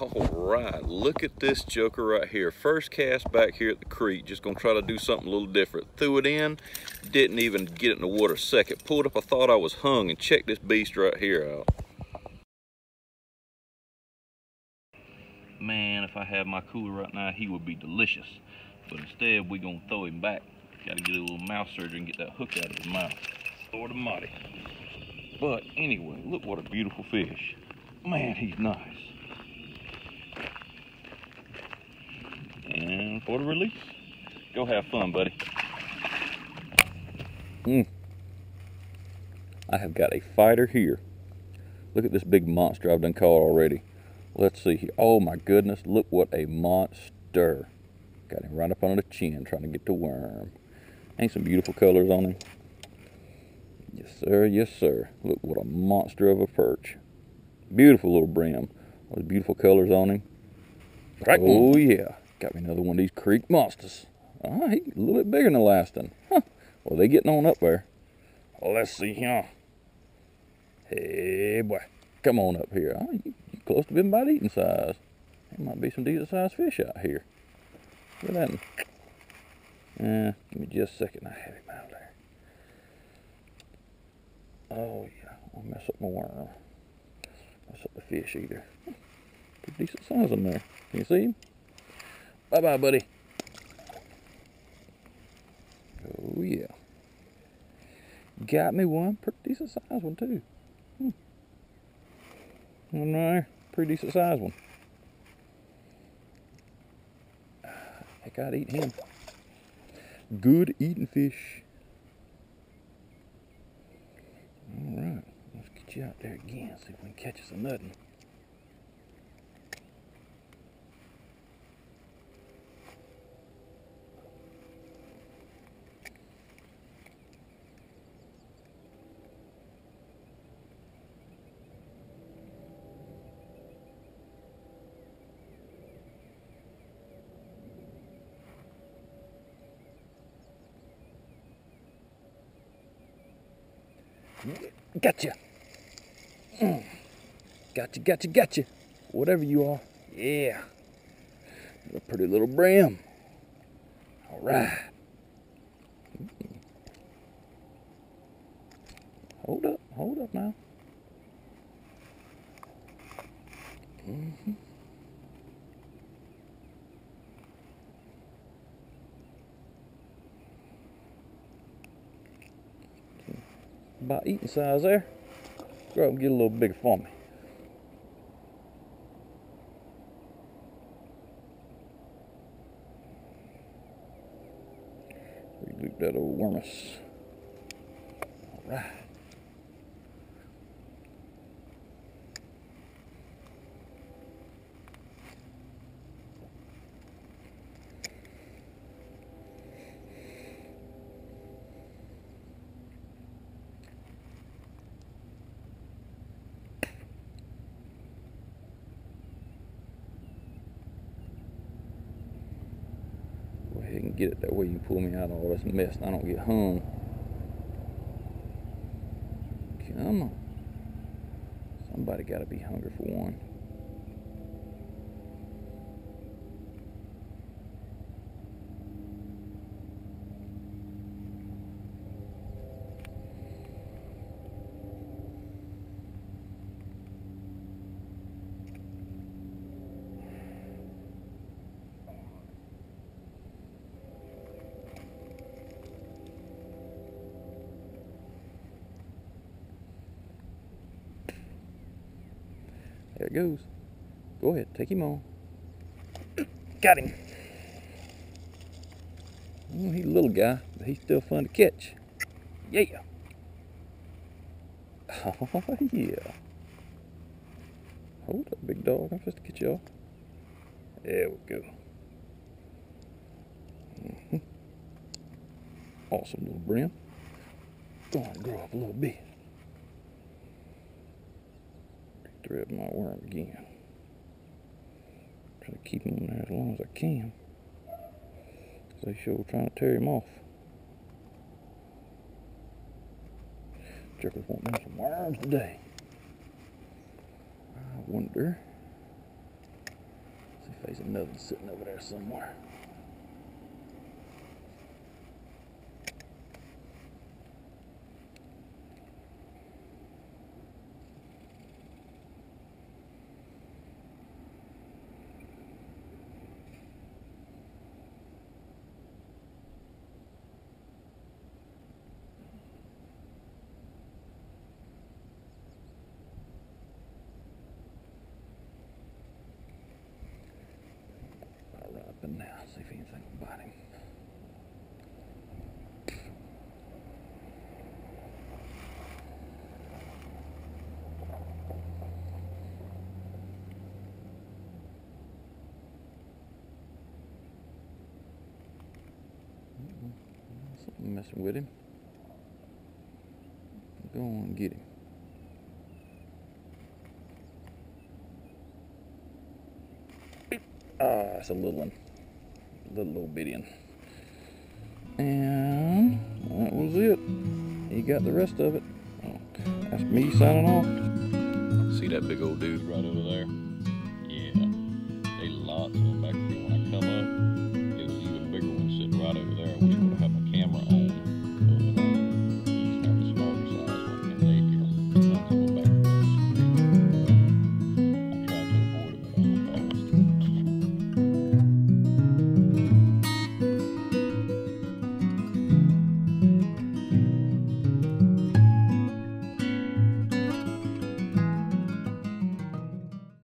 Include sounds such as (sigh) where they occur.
All right, look at this joker right here. First cast back here at the creek. Just gonna try to do something a little different. Threw it in, didn't even get it in the water second. Pulled up, I thought I was hung, and check this beast right here out. Man, if I had my cooler right now, he would be delicious. But instead, we gonna throw him back. Gotta get a little mouth surgery and get that hook out of his mouth. Lord almighty. But anyway, look what a beautiful fish. Man, he's nice. And for the release, go have fun, buddy. Mm. I have got a fighter here. Look at this big monster I've done caught already. Let's see here. Oh my goodness, look what a monster. Got him right up on the chin trying to get the worm. Ain't some beautiful colors on him. Yes, sir. Yes, sir. Look what a monster of a perch. Beautiful little brim. Those beautiful colors on him. Right oh, yeah. Got me another one of these creek monsters. Ah, he's a little bit bigger than the last one. Huh. Well, they getting on up there. Let's see here. Hey, boy. Come on up here. Oh, you, you close to being about eating size. There might be some decent sized fish out here. Look at that. Uh, give me just a second. I have him out there. Oh, yeah. I'll mess up my worm. Mess up the fish either. Pretty decent size in there. Can you see him? Bye-bye, buddy. Oh, yeah. Got me one. Pretty decent size one, too. Hmm. One there. Pretty decent size one. (sighs) Heck, I'd eat him. Good eating fish. All right, let's get you out there again, see if we can catch us a. Gotcha. Mm. Gotcha, gotcha, gotcha. Whatever you are. Yeah. a pretty little brim. All right. Hold up, hold up now. Mm about eating size there. Go up and get a little bigger for me. Reloop that old wormus. All right. can get it that way you pull me out of all this mess and I don't get hung. Come on. Somebody got to be hungry for one. There it goes. Go ahead, take him on. (clears throat) Got him. Oh, he's a little guy, but he's still fun to catch. Yeah. (laughs) Oh, yeah. Hold up, big dog. I'm supposed to get y'all. There we go. Mm -hmm. Awesome little brim. Go on, grow up a little bit. Thread my worm again. Try to keep him there as long as I can. They sure trying to tear him off. Jerkers want some worms today. I wonder. See if there's another sitting over there somewhere. I'll run up and now, Something messing with him. Go on get him. Ah, it's a little one. Little one. And that was it. He got the rest of it. Oh, that's me signing off. See that big old dude right over there? Yeah. They lots of them back when I come up.